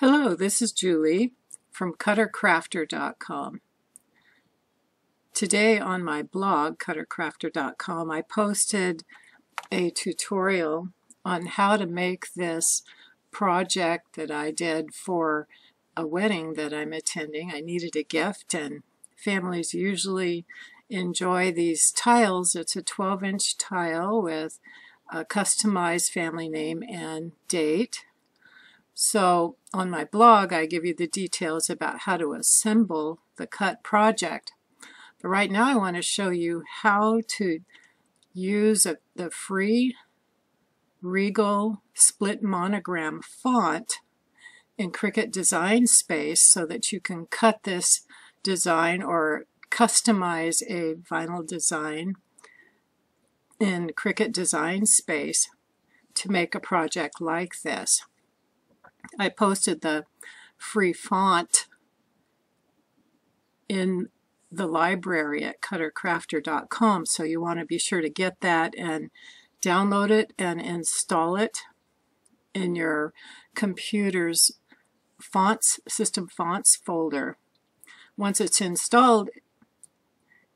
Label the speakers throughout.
Speaker 1: Hello, this is Julie from cuttercrafter.com. Today on my blog, cuttercrafter.com, I posted a tutorial on how to make this project that I did for a wedding that I'm attending. I needed a gift and families usually enjoy these tiles. It's a 12 inch tile with a customized family name and date so on my blog, I give you the details about how to assemble the cut project. But right now I want to show you how to use a, the free Regal split monogram font in Cricut Design Space so that you can cut this design or customize a vinyl design in Cricut Design Space to make a project like this. I posted the free font in the library at cuttercrafter.com so you want to be sure to get that and download it and install it in your computer's fonts system fonts folder. Once it's installed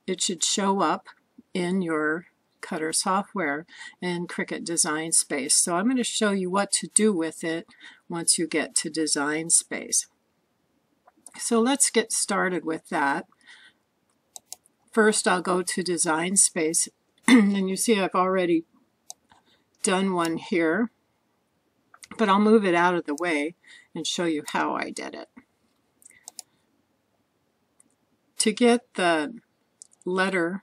Speaker 1: it should show up in your Cutter software in Cricut Design Space. So I'm going to show you what to do with it once you get to Design Space. So let's get started with that. First I'll go to Design Space and you see I've already done one here but I'll move it out of the way and show you how I did it. To get the letter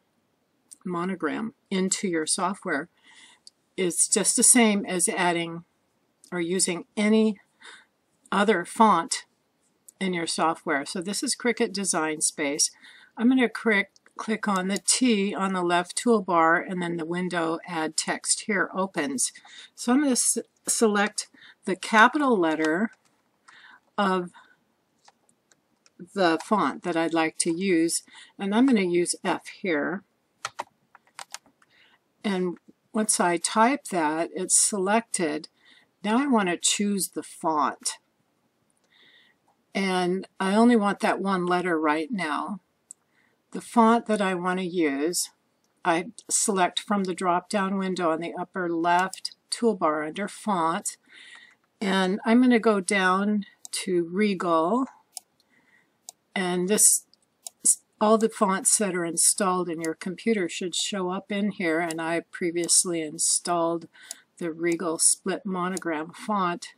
Speaker 1: monogram into your software is just the same as adding or using any other font in your software. So this is Cricut Design Space. I'm going to click, click on the T on the left toolbar and then the window Add Text here opens. So I'm going to select the capital letter of the font that I'd like to use and I'm going to use F here and once I type that, it's selected. Now I want to choose the font. And I only want that one letter right now. The font that I want to use, I select from the drop-down window on the upper left toolbar under Font. And I'm going to go down to Regal. And this all the fonts that are installed in your computer should show up in here and I previously installed the Regal Split Monogram font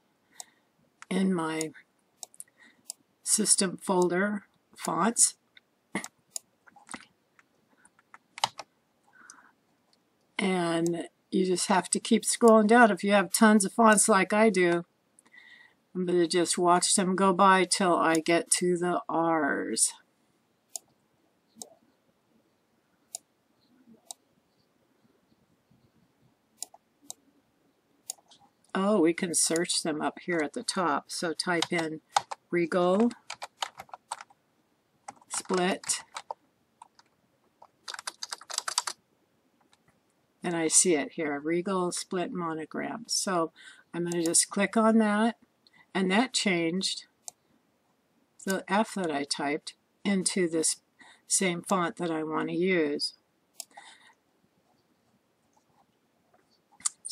Speaker 1: in my system folder fonts and you just have to keep scrolling down if you have tons of fonts like I do I'm going to just watch them go by till I get to the R's. Oh, we can search them up here at the top. So type in Regal, split, and I see it here, Regal split monogram. So I'm going to just click on that, and that changed the F that I typed into this same font that I want to use.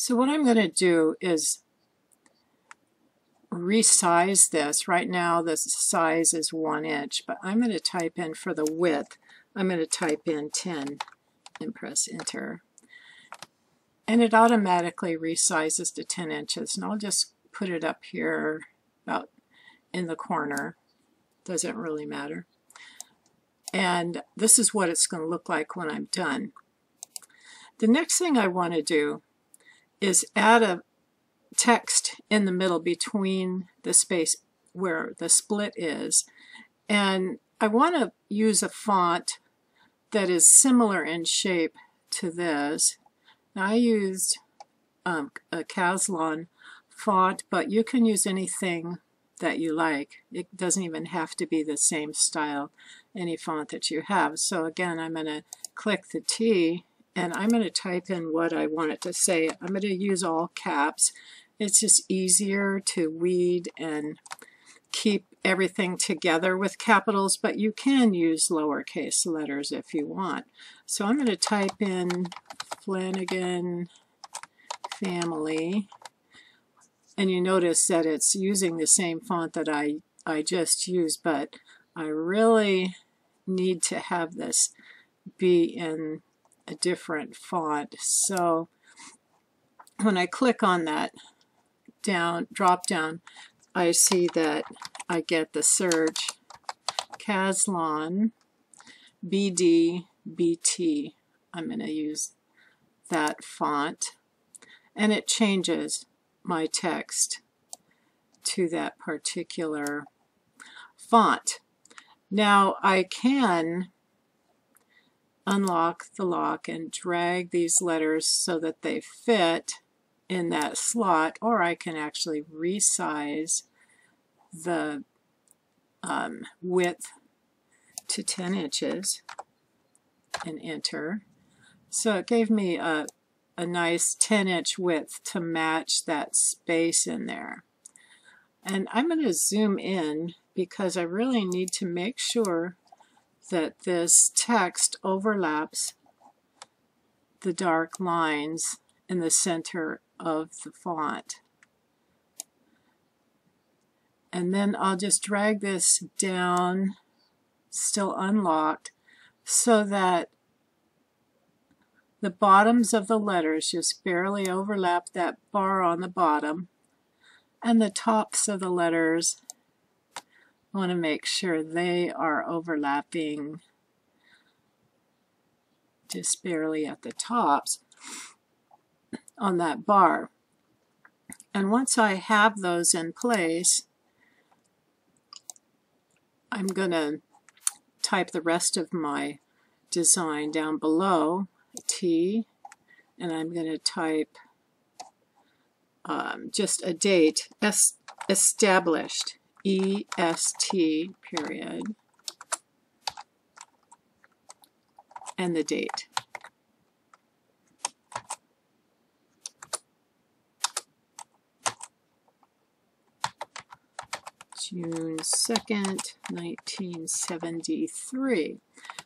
Speaker 1: So what I'm going to do is resize this. Right now the size is one inch, but I'm going to type in for the width, I'm going to type in 10 and press enter. And it automatically resizes to 10 inches. And I'll just put it up here about in the corner. Doesn't really matter. And this is what it's going to look like when I'm done. The next thing I want to do is add a text in the middle between the space where the split is. And I want to use a font that is similar in shape to this. Now I used um, a Caslon font, but you can use anything that you like. It doesn't even have to be the same style, any font that you have. So again, I'm going to click the T and I'm going to type in what I want it to say. I'm going to use all caps. It's just easier to read and keep everything together with capitals, but you can use lowercase letters if you want. So I'm going to type in Flanagan family, and you notice that it's using the same font that I, I just used, but I really need to have this be in a different font. So when I click on that down drop down, I see that I get the search Caslon BD BT. I'm going to use that font and it changes my text to that particular font. Now I can unlock the lock and drag these letters so that they fit in that slot or I can actually resize the um, width to 10 inches and enter. So it gave me a, a nice 10 inch width to match that space in there. And I'm going to zoom in because I really need to make sure that this text overlaps the dark lines in the center of the font. And then I'll just drag this down, still unlocked, so that the bottoms of the letters just barely overlap that bar on the bottom, and the tops of the letters I want to make sure they are overlapping just barely at the tops on that bar. And once I have those in place, I'm going to type the rest of my design down below, T, and I'm going to type um, just a date, es established, EST period, and the date. June 2nd, 1973.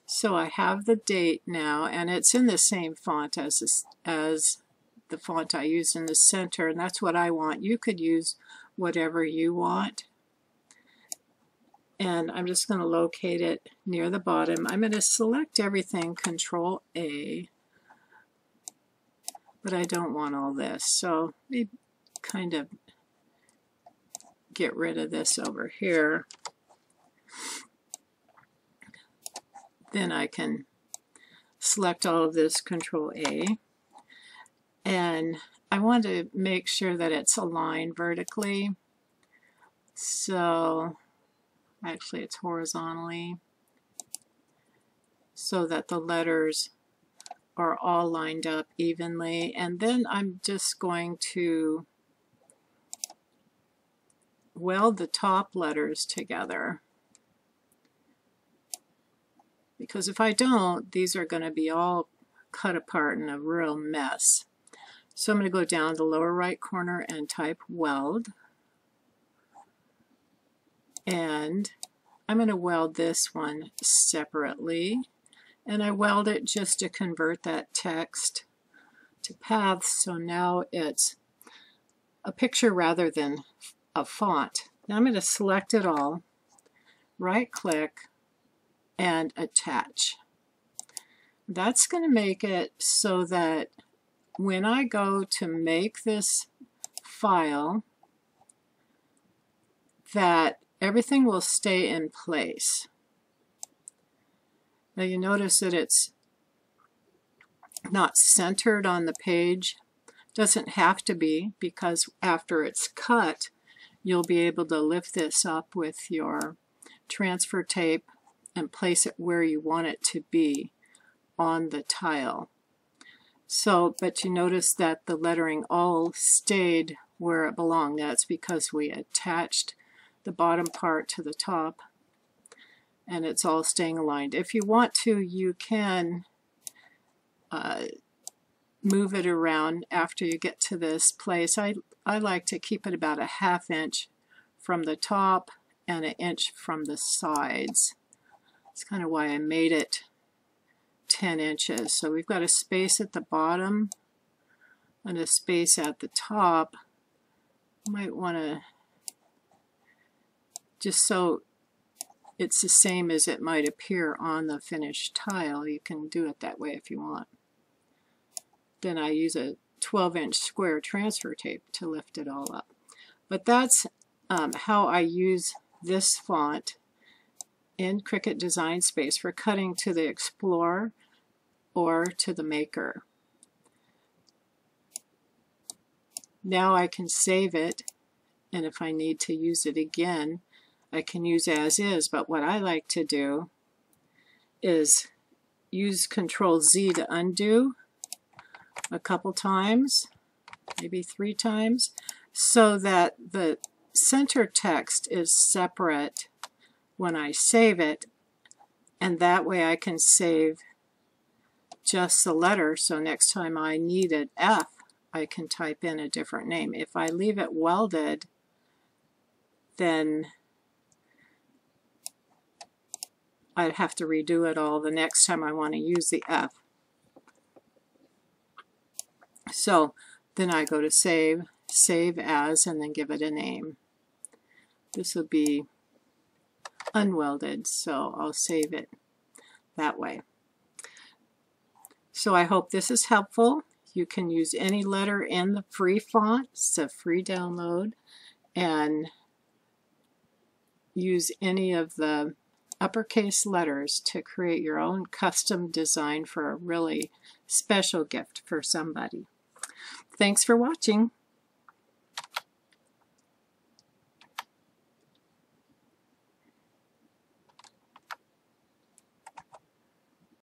Speaker 1: So I have the date now, and it's in the same font as, as the font I used in the center, and that's what I want. You could use whatever you want. And I'm just going to locate it near the bottom. I'm going to select everything, Control A, but I don't want all this. So we kind of get rid of this over here. Then I can select all of this, Control A. And I want to make sure that it's aligned vertically. So actually it's horizontally so that the letters are all lined up evenly. And then I'm just going to weld the top letters together. Because if I don't, these are going to be all cut apart in a real mess. So I'm going to go down the lower right corner and type weld. And I'm going to weld this one separately. And I weld it just to convert that text to paths. So now it's a picture rather than a font. Now I'm going to select it all, right click, and attach. That's going to make it so that when I go to make this file, that everything will stay in place. Now you notice that it's not centered on the page. Doesn't have to be because after it's cut, you'll be able to lift this up with your transfer tape and place it where you want it to be on the tile. So, but you notice that the lettering all stayed where it belonged. That's because we attached the bottom part to the top and it's all staying aligned. If you want to, you can uh, move it around after you get to this place. I, I like to keep it about a half inch from the top and an inch from the sides. That's kind of why I made it 10 inches. So we've got a space at the bottom and a space at the top. Might want to, just so it's the same as it might appear on the finished tile, you can do it that way if you want. Then I use a 12 inch square transfer tape to lift it all up. But that's um, how I use this font in Cricut Design Space for cutting to the Explorer or to the Maker. Now I can save it and if I need to use it again I can use as is but what I like to do is use control Z to undo a couple times maybe three times so that the center text is separate when I save it and that way I can save just the letter so next time I need an F I can type in a different name. If I leave it welded then I'd have to redo it all the next time I want to use the F. So then I go to save, save as, and then give it a name. This will be unwelded, so I'll save it that way. So I hope this is helpful. You can use any letter in the free font. It's a free download. And use any of the uppercase letters to create your own custom design for a really special gift for somebody. Thanks for watching.